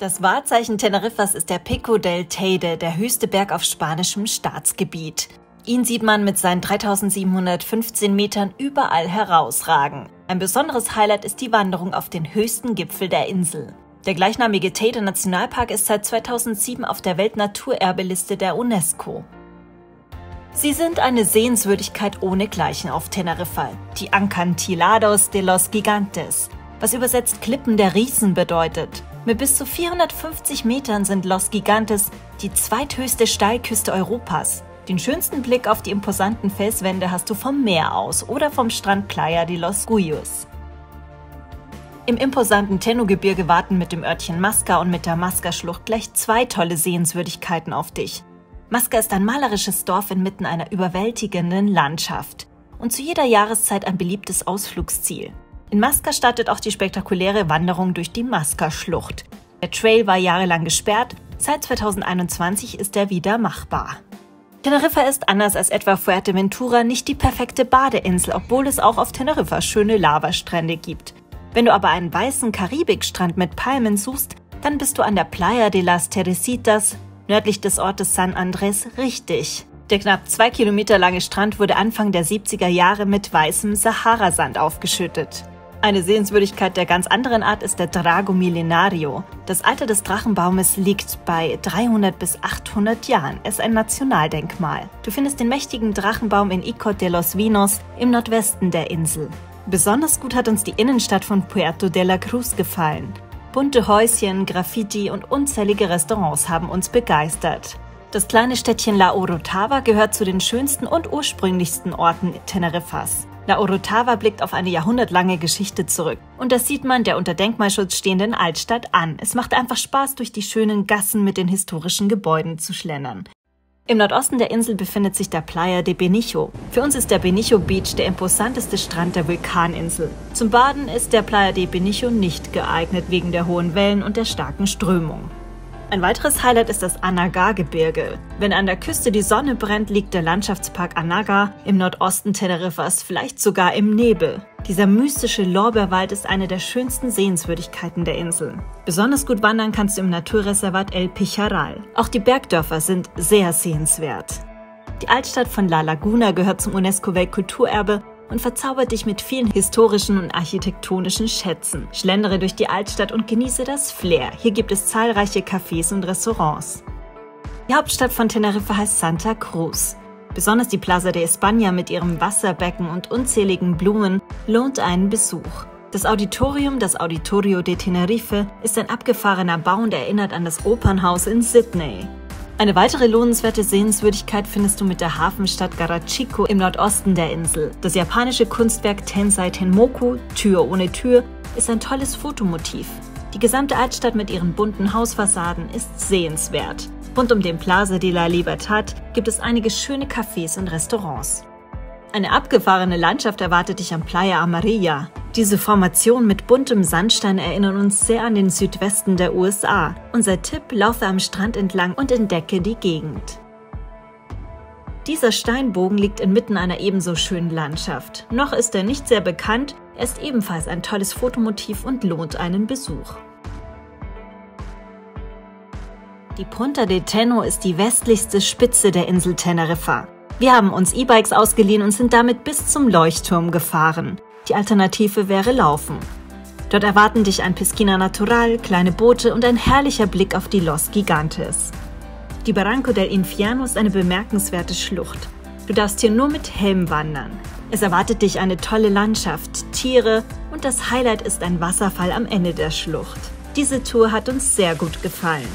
Das Wahrzeichen Teneriffas ist der Pico del Teide, der höchste Berg auf spanischem Staatsgebiet. Ihn sieht man mit seinen 3715 Metern überall herausragen. Ein besonderes Highlight ist die Wanderung auf den höchsten Gipfel der Insel. Der gleichnamige Teide Nationalpark ist seit 2007 auf der Weltnaturerbeliste der UNESCO. Sie sind eine Sehenswürdigkeit ohnegleichen auf Teneriffa, die Ancantilados de los Gigantes, was übersetzt Klippen der Riesen bedeutet. Mit bis zu 450 Metern sind Los Gigantes die zweithöchste Steilküste Europas. Den schönsten Blick auf die imposanten Felswände hast du vom Meer aus oder vom Strand Playa de los Cuyos. Im imposanten Tenno-Gebirge warten mit dem Örtchen Masca und mit der Masca-Schlucht gleich zwei tolle Sehenswürdigkeiten auf dich. Masca ist ein malerisches Dorf inmitten einer überwältigenden Landschaft und zu jeder Jahreszeit ein beliebtes Ausflugsziel. In Masca startet auch die spektakuläre Wanderung durch die Masca-Schlucht. Der Trail war jahrelang gesperrt, seit 2021 ist er wieder machbar. Teneriffa ist anders als etwa Fuerteventura nicht die perfekte Badeinsel, obwohl es auch auf Teneriffa schöne Lavastrände gibt. Wenn du aber einen weißen Karibikstrand mit Palmen suchst, dann bist du an der Playa de las Teresitas, nördlich des Ortes San Andrés, richtig. Der knapp zwei Kilometer lange Strand wurde Anfang der 70er Jahre mit weißem Saharasand aufgeschüttet. Eine Sehenswürdigkeit der ganz anderen Art ist der Drago Millenario. Das Alter des Drachenbaumes liegt bei 300 bis 800 Jahren. Es ist ein Nationaldenkmal. Du findest den mächtigen Drachenbaum in Icod de los Vinos im Nordwesten der Insel. Besonders gut hat uns die Innenstadt von Puerto de la Cruz gefallen. Bunte Häuschen, Graffiti und unzählige Restaurants haben uns begeistert. Das kleine Städtchen La Orotava gehört zu den schönsten und ursprünglichsten Orten Teneriffas. La Orotava blickt auf eine jahrhundertlange Geschichte zurück. Und das sieht man der unter Denkmalschutz stehenden Altstadt an. Es macht einfach Spaß, durch die schönen Gassen mit den historischen Gebäuden zu schlendern. Im Nordosten der Insel befindet sich der Playa de Benicho. Für uns ist der Benicho Beach der imposanteste Strand der Vulkaninsel. Zum Baden ist der Playa de Benicho nicht geeignet wegen der hohen Wellen und der starken Strömung. Ein weiteres Highlight ist das Anagar-Gebirge. Wenn an der Küste die Sonne brennt, liegt der Landschaftspark Anagar im Nordosten Teneriffas vielleicht sogar im Nebel. Dieser mystische Lorbeerwald ist eine der schönsten Sehenswürdigkeiten der Insel. Besonders gut wandern kannst du im Naturreservat El Picharal. Auch die Bergdörfer sind sehr sehenswert. Die Altstadt von La Laguna gehört zum UNESCO-Weltkulturerbe und verzaubert dich mit vielen historischen und architektonischen Schätzen. Schlendere durch die Altstadt und genieße das Flair. Hier gibt es zahlreiche Cafés und Restaurants. Die Hauptstadt von Teneriffa heißt Santa Cruz. Besonders die Plaza de España mit ihrem Wasserbecken und unzähligen Blumen lohnt einen Besuch. Das Auditorium, das Auditorio de Tenerife, ist ein abgefahrener Bau und erinnert an das Opernhaus in Sydney. Eine weitere lohnenswerte Sehenswürdigkeit findest du mit der Hafenstadt Garachiko im Nordosten der Insel. Das japanische Kunstwerk Tensai Tenmoku, Tür ohne Tür, ist ein tolles Fotomotiv. Die gesamte Altstadt mit ihren bunten Hausfassaden ist sehenswert. Rund um den Plaza de la Libertad gibt es einige schöne Cafés und Restaurants. Eine abgefahrene Landschaft erwartet dich am Playa Amarilla. Diese Formation mit buntem Sandstein erinnern uns sehr an den Südwesten der USA. Unser Tipp, laufe am Strand entlang und entdecke die Gegend. Dieser Steinbogen liegt inmitten einer ebenso schönen Landschaft. Noch ist er nicht sehr bekannt, er ist ebenfalls ein tolles Fotomotiv und lohnt einen Besuch. Die Punta de Tenno ist die westlichste Spitze der Insel Teneriffa. Wir haben uns E-Bikes ausgeliehen und sind damit bis zum Leuchtturm gefahren. Die Alternative wäre Laufen. Dort erwarten dich ein Piscina Natural, kleine Boote und ein herrlicher Blick auf die Los Gigantes. Die Barranco del Infierno ist eine bemerkenswerte Schlucht. Du darfst hier nur mit Helm wandern. Es erwartet dich eine tolle Landschaft, Tiere und das Highlight ist ein Wasserfall am Ende der Schlucht. Diese Tour hat uns sehr gut gefallen.